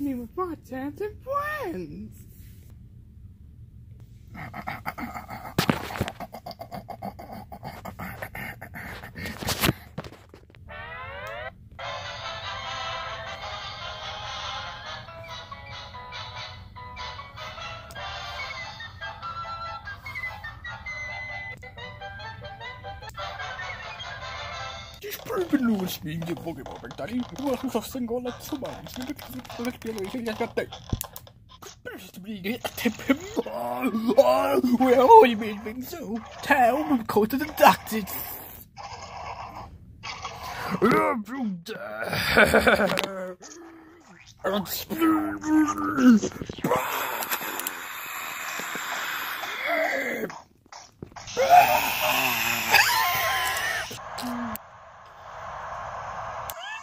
me with my dancing friends. Uns auf den Gold zu machen. Ich bin wirklich ich got that. Well, you made me so. Town, go to the doctor.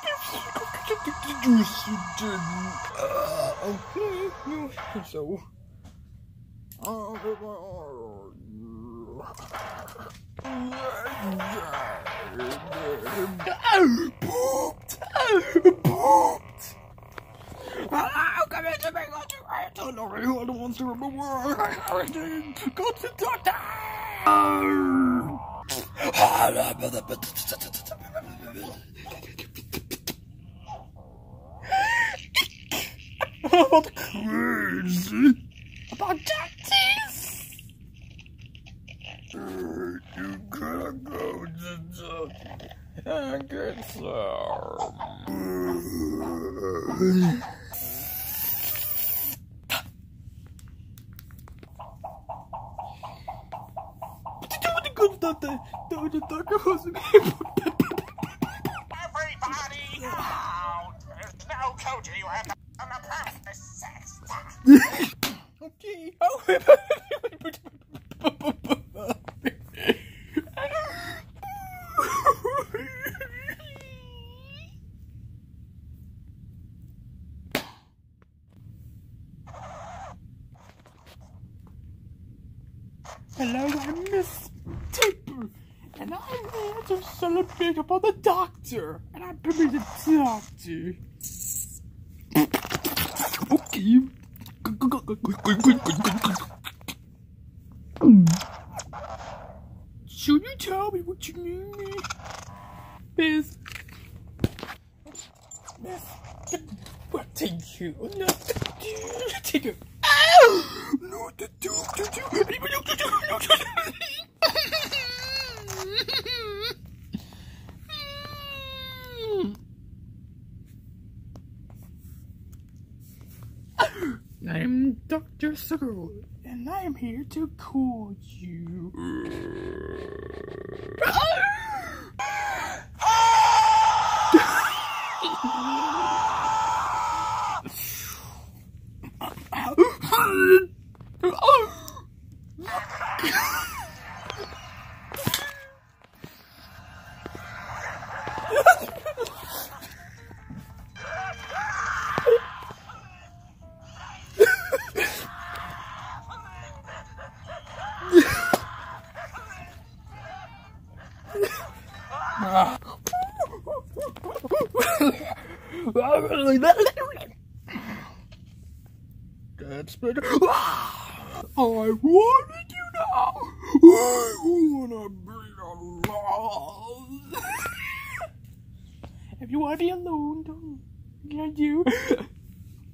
Yes, you didn't. Uh, okay, so. Pooped! Pooped! Oh, come me, go to I don't know anyone wants to remember where I did. Go to the doctor! About crazy. About taxis. You gotta go to the and get some. Good that the the doctor was Everybody out! There's no coaching. You have to Okay. Oh. Hello, I'm Miss Tipper, and I'm here to celebrate about the doctor, and I'm be the doctor. Should you tell me what you mean? Miss? Miss? What did you. No, take it. Ow! No, the do, do, do. Even no, do, do, no, do, do. I'm And I'm here to cool you. Ah! That's better. I wanted you now. I wanna be alone. if you wanna be alone, don't can you?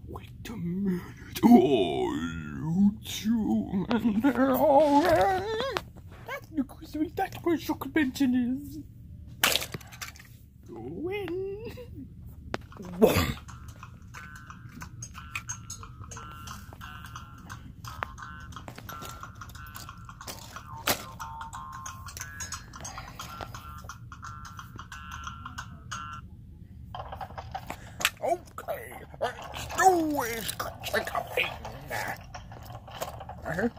Wait a minute. Oh, you two, and they're all That's the sweet. That's where your convention is. Go in. Okay, let's do is. Uh-huh.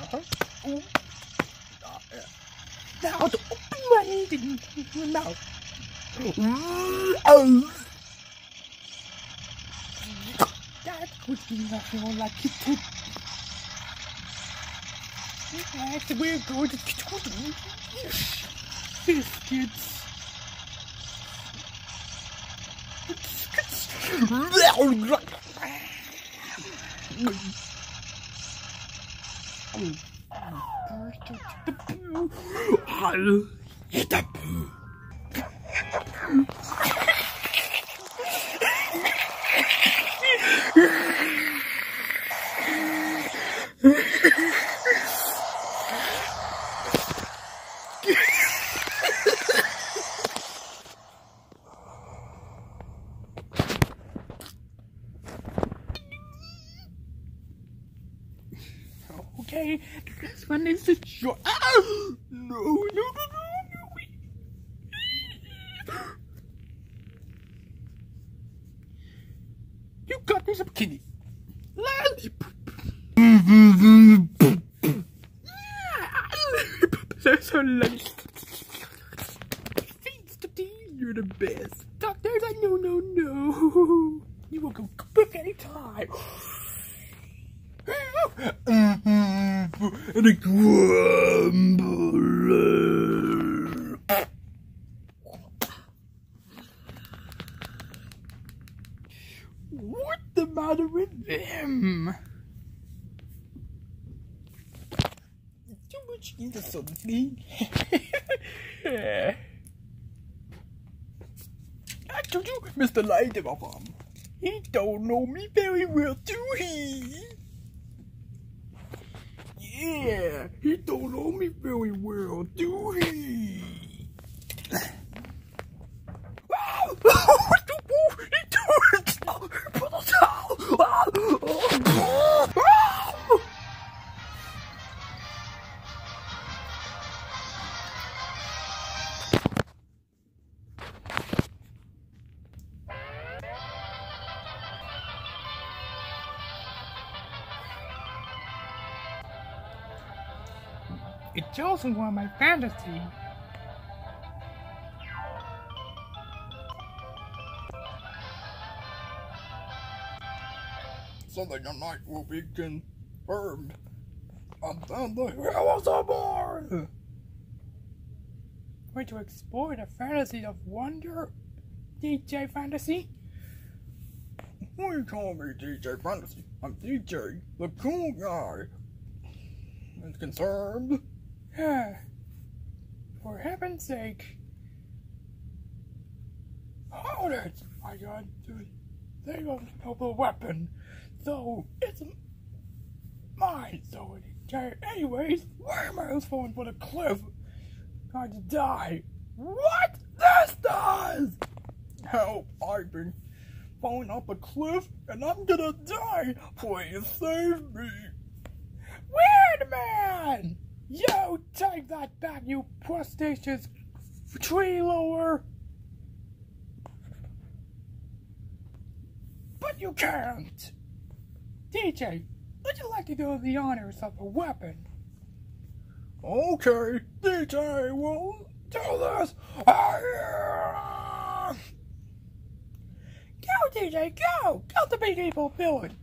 Uh-huh. Uh. Now open my mouth. Oh. Would be nothing like it to Next, we're going to biscuits. I'll get up. Okay, this one is the short. Ah! No, no, no, no, no. You got me some kitty. They're so Daddy. You're the best. Doctors, I no, no, no. You will go quick anytime. And a crumbler. What the matter with them? Too much into something. I told you, Mr. Lightbomb. He don't know me very well, do he? Yeah, he don't know me very well, do he? It's also one of my fantasy. Something tonight will be confirmed. On Thunder, there was a more. Going to explore the fantasy of wonder, DJ Fantasy. Why you call me DJ Fantasy? I'm DJ, the cool guy. Is For heaven's sake. Hold it! I got to think of the weapon. So it's mine. So. Anyways, why am I falling for the cliff? I'm going to die. What? This does! Help, I've been falling off a cliff and I'm gonna die. Please save me. Weird man! Yo, take that back, you prestigious tree lower! But you can't! DJ, would you like to do the honors of a weapon? Okay, DJ will do this. Go, DJ, go! Kill the big evil villain!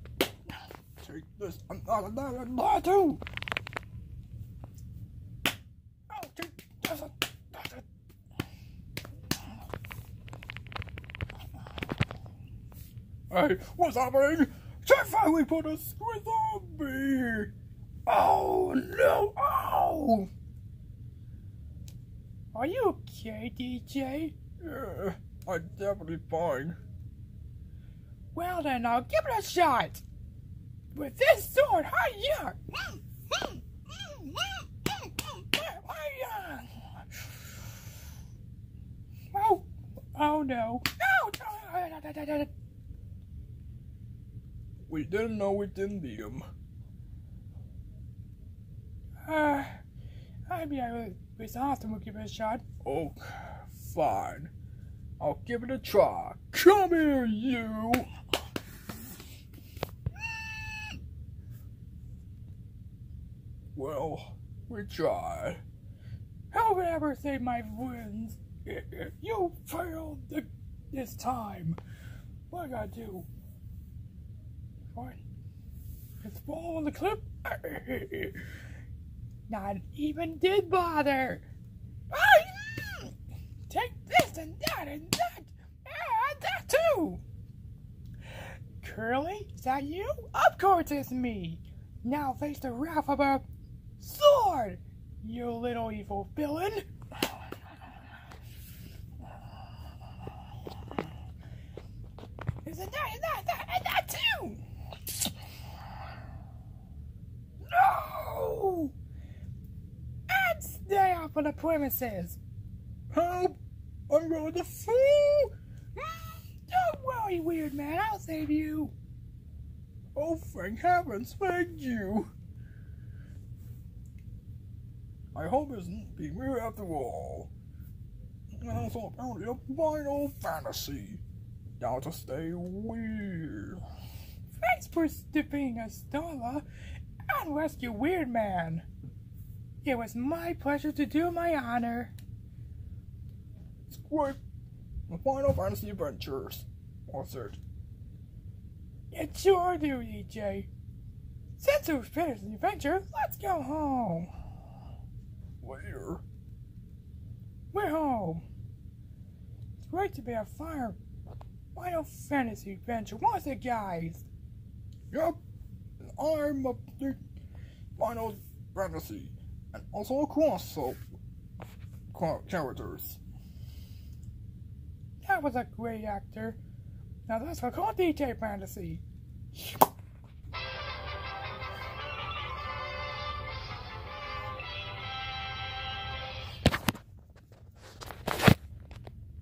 Take this. I'm not a man. Lie too. Oh, take this. That's it. Hey, what's happening? They finally put a squid on me. Oh no! Oh! Are you okay, DJ? Yeah, uh, I'm definitely fine. Well then, I'll give it a shot! With this sword! Hiya! Oh, oh no. No! We didn't know we didn't need him. Uh, maybe I was, was awesome will give it a shot. Oh, fine. I'll give it a try. Come here, you! Well, we tried. How could I ever say my wins? You failed th- this time. What I gotta do? Just fall on the clip. Not even did bother. Take this and that and that. And that too. Curly, is that you? Of course it's me. Now face the wrath of a sword, you little evil villain. Is it that and that, that and that too? No! And of the premises. Help! I'm going to fall! Don't worry, weird man. I'll save you. Oh, thank heavens, thank you! I hope it's not be me after all. Also apparently a final fantasy. Now to stay weird. Thanks for defeating us, Starla, and rescue Weird Man. It was my pleasure to do my honor. Squid, the Final Fantasy Adventures. What's it? It's your duty, Jay. Since we've finished the adventure, let's go home. Where? We're home. It's great to be a fire. Final Fantasy adventure. What's it, guys? Yep. And I'm a the Final Fantasy. And also a so characters. That was a great actor. Now that's what called DJ Fantasy.